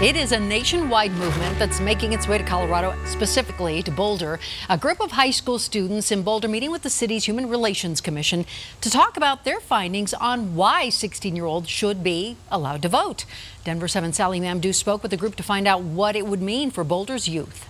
It is a nationwide movement that's making its way to Colorado, specifically to Boulder. A group of high school students in Boulder meeting with the city's Human Relations Commission to talk about their findings on why 16 year olds should be allowed to vote. Denver 7 Sally Mamdouh spoke with the group to find out what it would mean for Boulder's youth.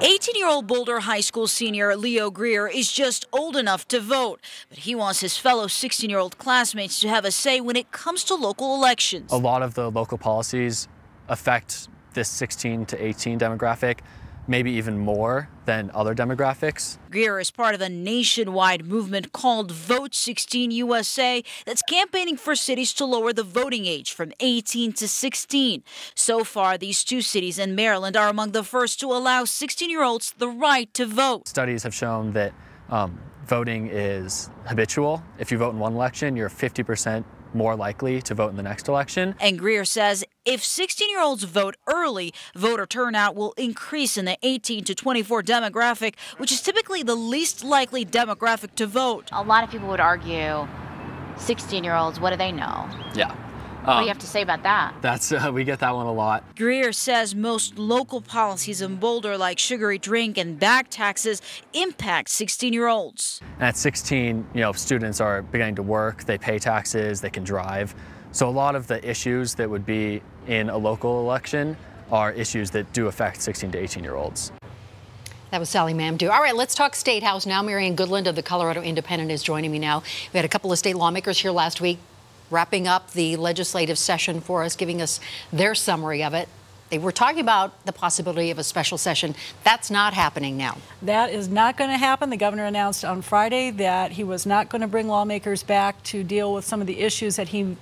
18 year old Boulder High School senior Leo Greer is just old enough to vote, but he wants his fellow 16 year old classmates to have a say when it comes to local elections. A lot of the local policies affect this 16 to 18 demographic maybe even more than other demographics. Greer is part of a nationwide movement called Vote 16 USA that's campaigning for cities to lower the voting age from 18 to 16. So far, these two cities in Maryland are among the first to allow 16 year olds the right to vote. Studies have shown that um, voting is habitual. If you vote in one election, you're 50% more likely to vote in the next election. And Greer says if 16 year olds vote early, voter turnout will increase in the 18 to 24 demographic, which is typically the least likely demographic to vote. A lot of people would argue 16 year olds, what do they know? Yeah. What do you have to say about that? That's uh, we get that one a lot. Greer says most local policies in Boulder, like sugary drink and back taxes, impact 16-year-olds. At 16, you know, students are beginning to work, they pay taxes, they can drive. So a lot of the issues that would be in a local election are issues that do affect 16 to 18 year olds. That was Sally Mamdouh. All right, let's talk State House now. Marianne Goodland of the Colorado Independent is joining me now. We had a couple of state lawmakers here last week wrapping up the legislative session for us, giving us their summary of it. They were talking about the possibility of a special session. That's not happening now. That is not going to happen. The governor announced on Friday that he was not going to bring lawmakers back to deal with some of the issues that he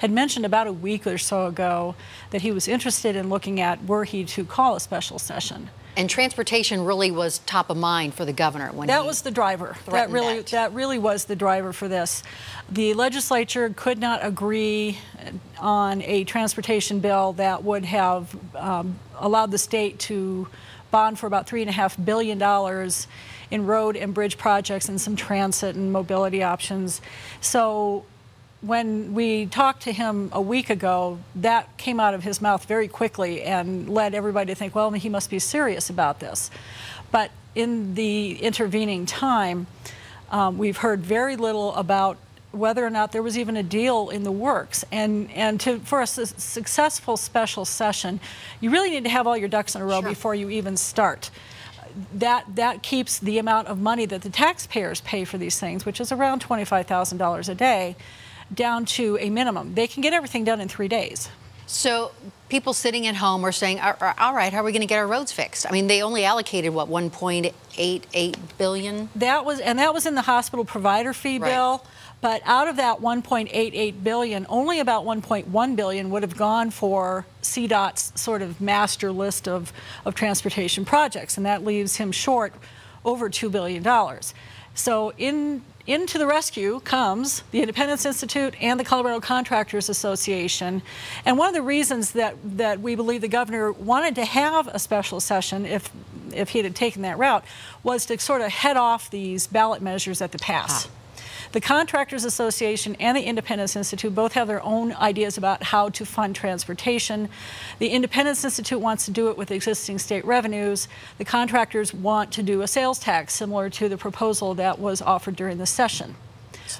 had mentioned about a week or so ago that he was interested in looking at were he to call a special session. And transportation really was top of mind for the governor when that was the driver. That really that. that really was the driver for this. The legislature could not agree on a transportation bill that would have um, allowed the state to bond for about three and a half billion dollars in road and bridge projects and some transit and mobility options. So when we talked to him a week ago, that came out of his mouth very quickly and led everybody to think, well, he must be serious about this. But in the intervening time, um, we've heard very little about whether or not there was even a deal in the works. And, and to, for a su successful special session, you really need to have all your ducks in a row sure. before you even start. That, that keeps the amount of money that the taxpayers pay for these things, which is around $25,000 a day, down to a minimum. They can get everything done in three days. So people sitting at home are saying, all right, how are we going to get our roads fixed? I mean, they only allocated, what, 1.88 billion? That was, and that was in the hospital provider fee right. bill. But out of that 1.88 billion, only about 1.1 billion would have gone for CDOT's sort of master list of, of transportation projects, and that leaves him short over $2 billion. So in into the rescue comes the Independence Institute and the Colorado Contractors Association. And one of the reasons that, that we believe the governor wanted to have a special session if, if he had taken that route was to sort of head off these ballot measures at the pass. Ah. The Contractors Association and the Independence Institute both have their own ideas about how to fund transportation. The Independence Institute wants to do it with existing state revenues. The contractors want to do a sales tax similar to the proposal that was offered during the session.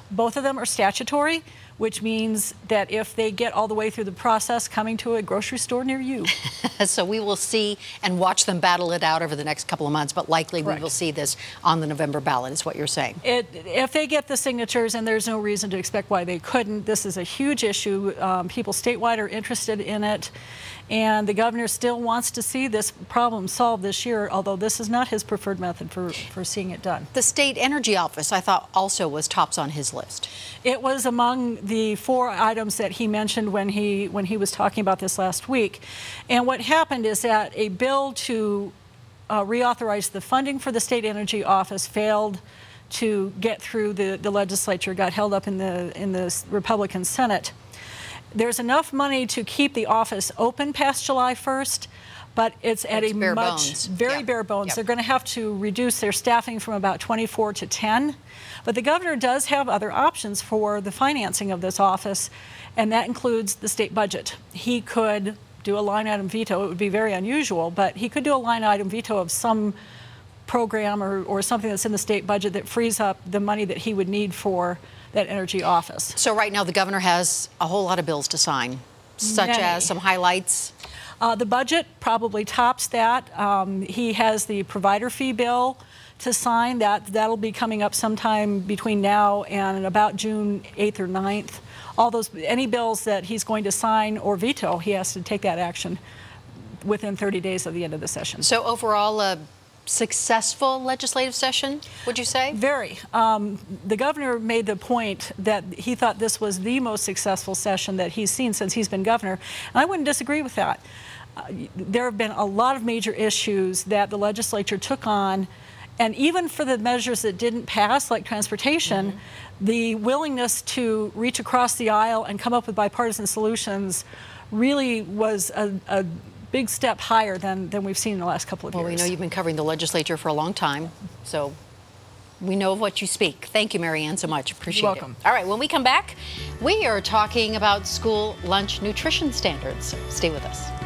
Both of them are statutory which means that if they get all the way through the process, coming to a grocery store near you. so we will see and watch them battle it out over the next couple of months, but likely Correct. we will see this on the November ballot, is what you're saying. It, if they get the signatures, and there's no reason to expect why they couldn't, this is a huge issue. Um, people statewide are interested in it. And the governor still wants to see this problem solved this year, although this is not his preferred method for, for seeing it done. The state energy office, I thought, also was tops on his list. It was among the four items that he mentioned when he, when he was talking about this last week. And what happened is that a bill to uh, reauthorize the funding for the state energy office failed to get through the, the legislature, got held up in the, in the Republican Senate. There's enough money to keep the office open past July 1st, but it's at it's a much bones. very yep. bare bones. Yep. They're going to have to reduce their staffing from about 24 to 10. But the governor does have other options for the financing of this office, and that includes the state budget. He could do a line item veto. It would be very unusual, but he could do a line item veto of some program or, or something that's in the state budget that frees up the money that he would need for that energy office. So right now the governor has a whole lot of bills to sign, such Many. as some highlights. Uh, the budget probably tops that. Um, he has the provider fee bill to sign. That that'll be coming up sometime between now and about June 8th or 9th. All those any bills that he's going to sign or veto, he has to take that action within 30 days of the end of the session. So overall, a successful legislative session, would you say? Very. Um, the governor made the point that he thought this was the most successful session that he's seen since he's been governor, and I wouldn't disagree with that. Uh, there have been a lot of major issues that the legislature took on, and even for the measures that didn't pass, like transportation, mm -hmm. the willingness to reach across the aisle and come up with bipartisan solutions really was a, a big step higher than, than we've seen in the last couple of well, years. Well, we know you've been covering the legislature for a long time, so we know of what you speak. Thank you, Marianne, so much. Appreciate You're welcome. it. All right, when we come back, we are talking about school lunch nutrition standards. Stay with us.